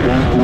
Yeah.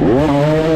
Whoa.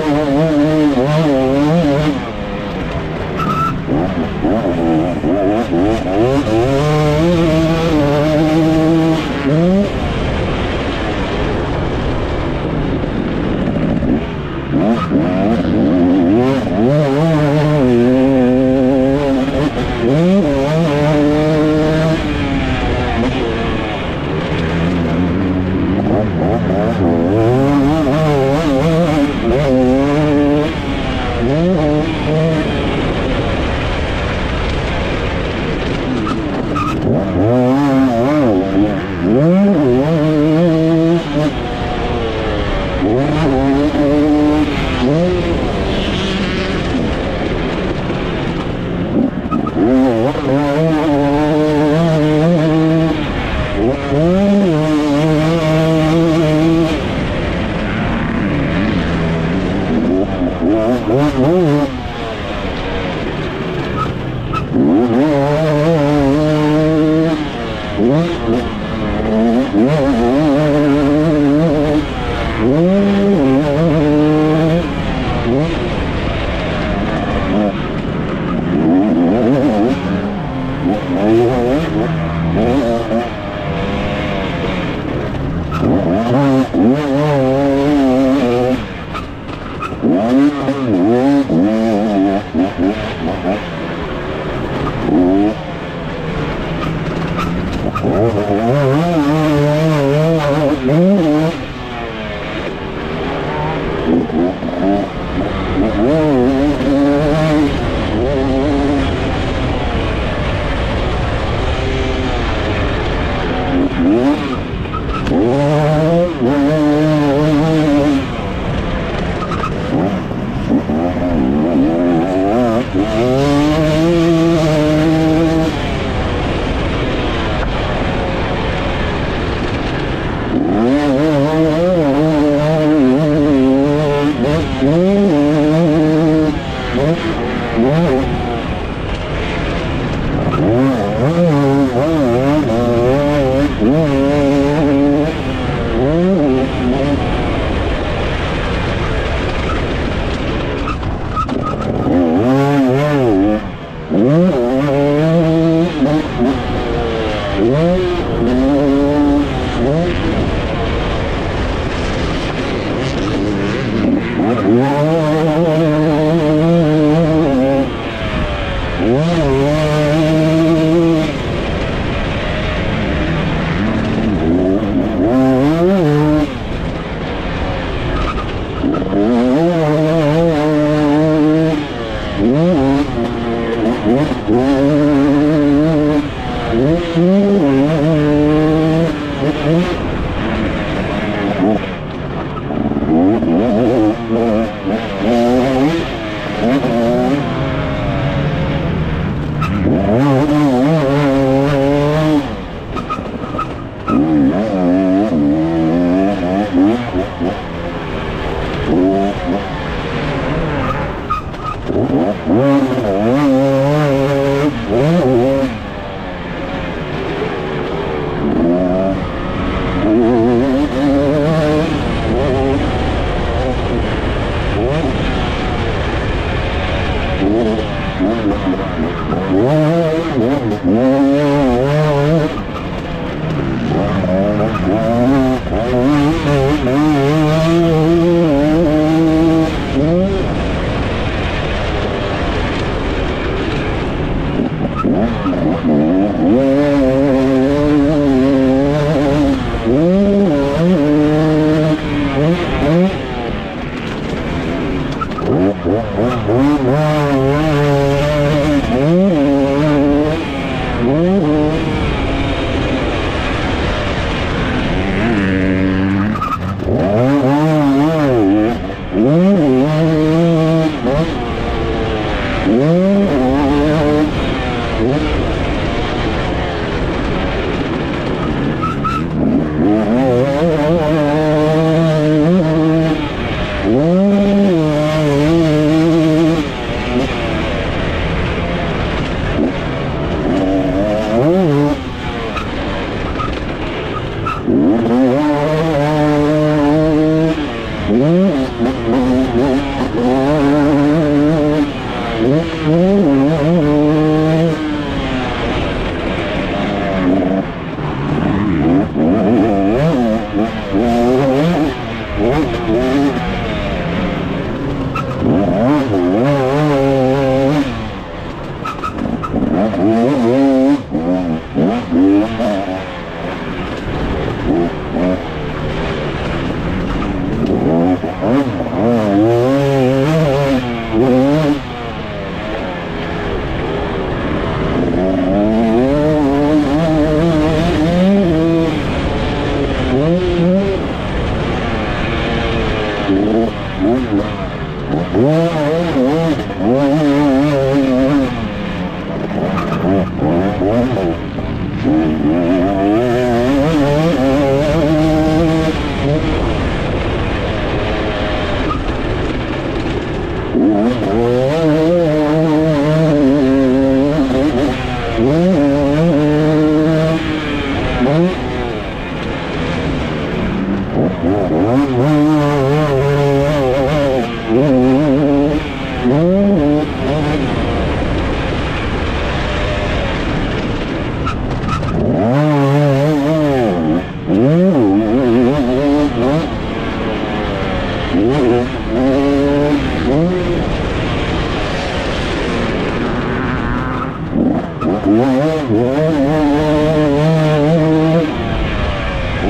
Ooh.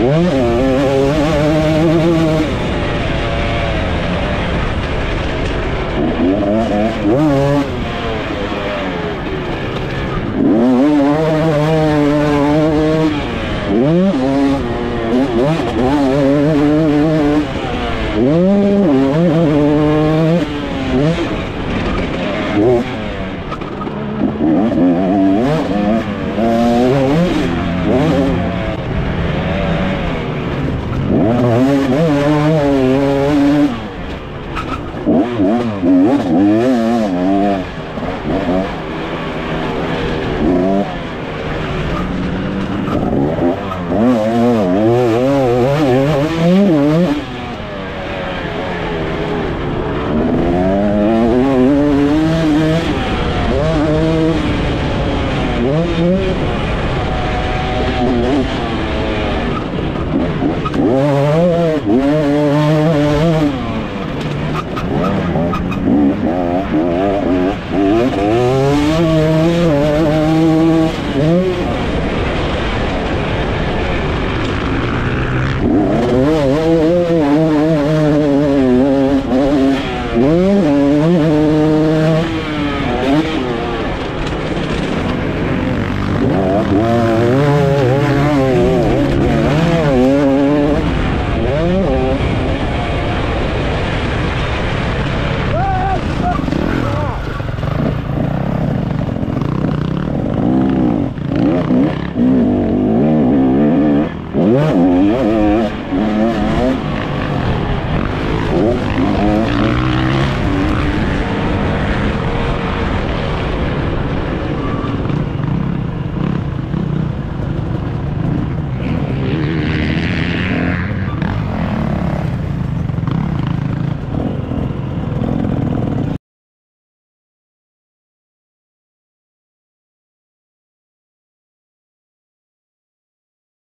Oh.